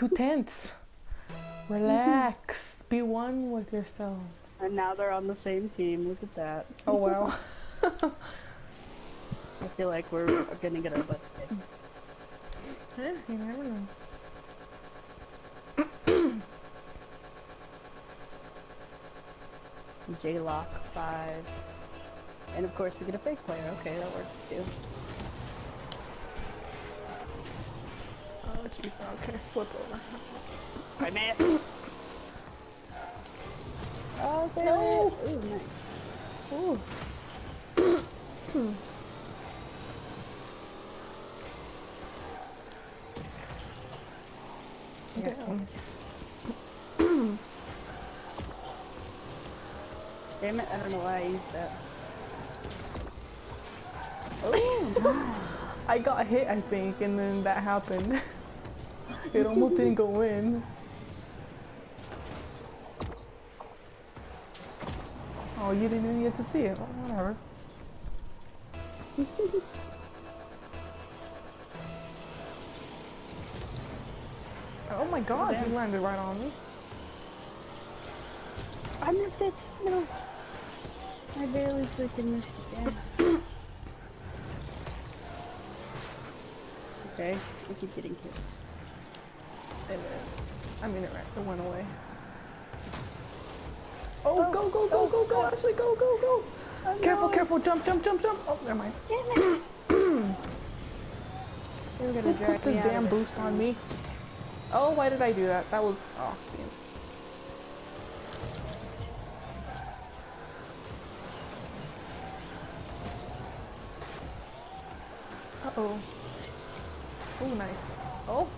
too tense. Relax. Be one with yourself. And now they're on the same team. Look at that. Oh wow. I feel like we're gonna get our butts kicked. yeah, you never know. J-Lock 5. And of course we get a fake player. Okay, that works too. Jeez, okay. Flip over. I missed! Oh, there No. Ooh, nice. Ooh. Damn. Damn it, I don't know why I used that. Oh, I got hit, I think, and then that happened. it almost didn't go in. Oh, you didn't even get to see it. Well, whatever. oh my god, damn. you landed right on me. I missed it! No! I barely freaking missed it. Damn. okay, I keep getting hit. It is. I mean, it, it went away. Oh, oh go, go, go, oh, go, go, Ashley, go, go, go! Oh, Careful, no. careful, jump, jump, jump, jump! Oh, never mind. Damn it! Gonna drag put out damn boost on me? Oh, why did I do that? That was... Oh, damn. Uh-oh. Oh, nice. Oh,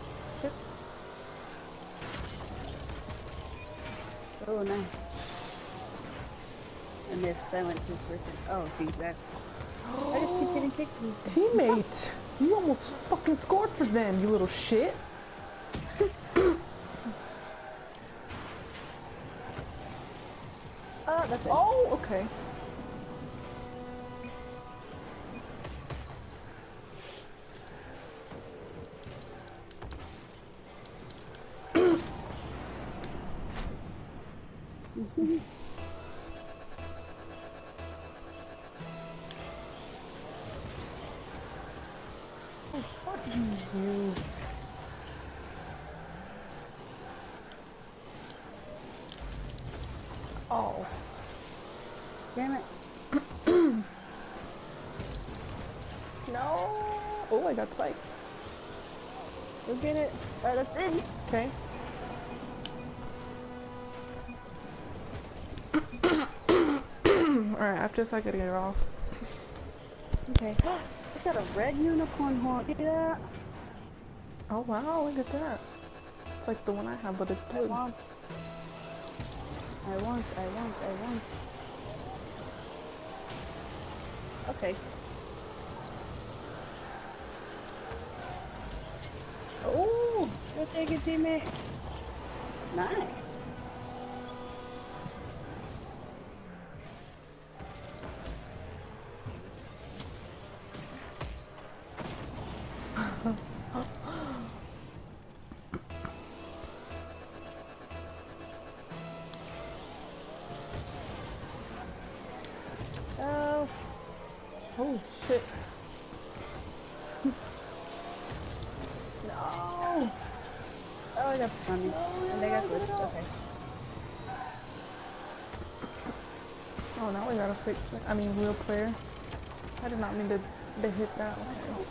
Oh, nice. I missed. I went too person. Oh, geez, that. I just keep getting kicked. Teammate! You almost fucking scored for them, you little shit! Oh, that's it. Oh, okay. Oh, fuck you. Oh. Damn it. No! Oh, I got spiked. Go get it. Oh, that's it. Okay. After this I gotta get it off. Okay. I got a red unicorn horn. See that? Oh wow, look at that. It's like the one I have, but it's I want. I want, I want, I want. Okay. Oh, go take it, teammate. Nice. And I got this. Okay. Oh, now we gotta fix it. I mean, real player. I did not mean to, to hit that one.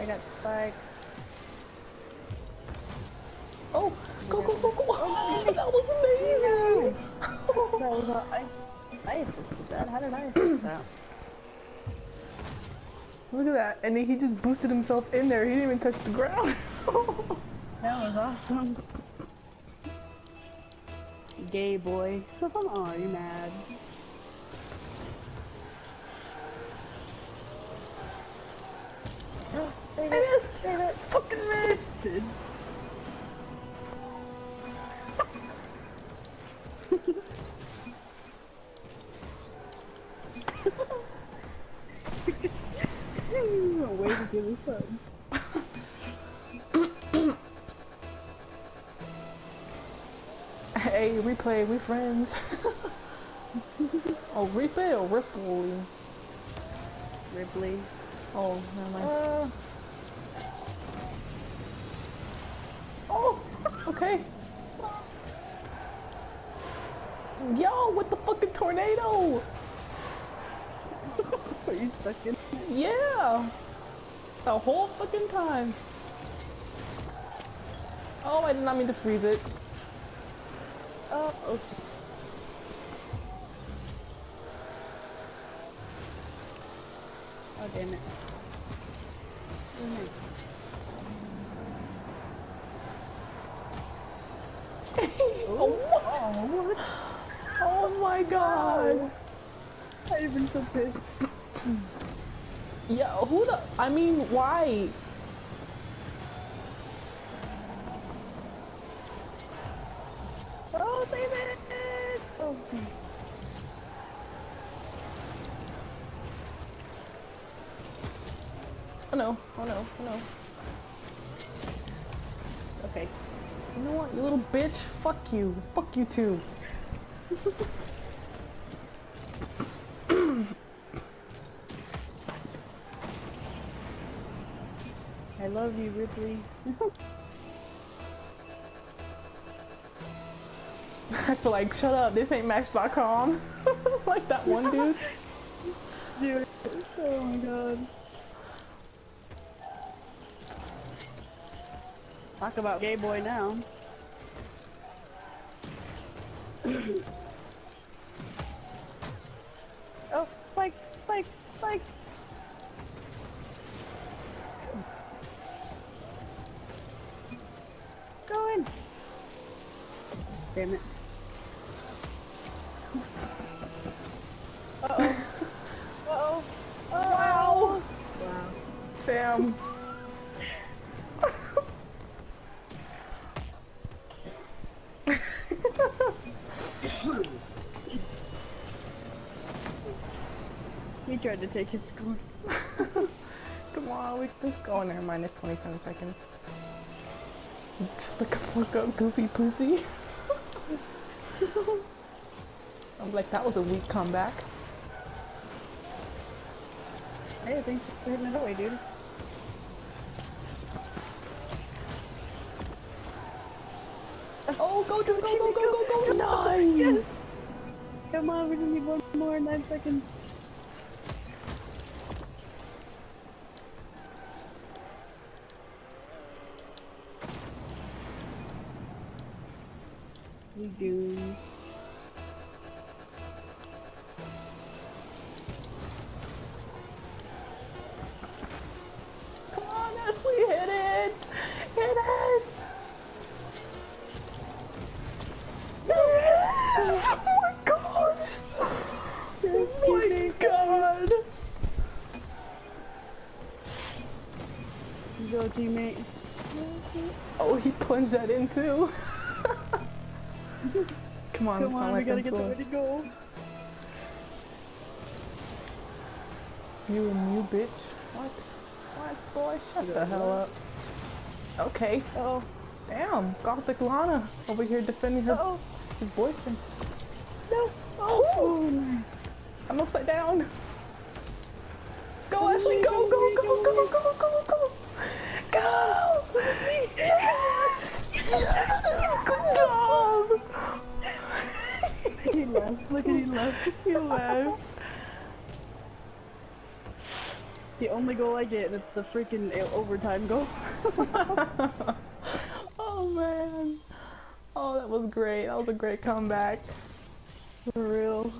I got spike. Oh, go, go, go, go! Oh, that was amazing! That was a, I, I assisted that. How did I assist that? Look at that. And then he just boosted himself in there. He didn't even touch the ground. That was awesome. Gay boy. oh, you mad? I missed! save it. Fucking missed! gonna wait to give us Hey, replay, we friends. oh, replay or Ripley? Ripley. Oh, never mind. Uh, Oh, okay. Yo, with the fucking tornado! are you stuck in? Yeah! The whole fucking time. Oh, I did not mean to freeze it. Oh, okay. Oh, damn it. Oh, what? Oh, oh my god! I've been so pissed. Yeah, who the? I mean, why? Oh, no, oh no, oh no. okay. You know what, you little bitch? Fuck you. Fuck you too. I love you, Ripley. I feel like, shut up, this ain't Match.com. like that one dude. Dude, oh my god. Talk about gay boy now. oh, spike, spike, spike. Go in. Damn it. Damn. He tried to take his score. Come on, we let's go in there minus 27 seconds. Just like a fuck up goofy pussy. I'm like, that was a weak comeback. Hey, thanks for hitting it away, dude. Oh, go, go go, go, go, go, go! Nice! Yes! Come on, we just need one more, nine seconds. We do. Go, teammate. Oh, he plunged that in too. Come on, Come on, we gotta get the slow. way to go. You and you, bitch. What? What, boy? Shut the hell up. Okay. Oh. Damn, Gothic Lana over here defending her oh. his boyfriend. No. Oh. nice. Oh, I'm upside down. Go, Ashley, go, go, go, go, go, go, go. Go! The only goal I get, and it's the freaking overtime goal. oh man. Oh, that was great. That was a great comeback. For real.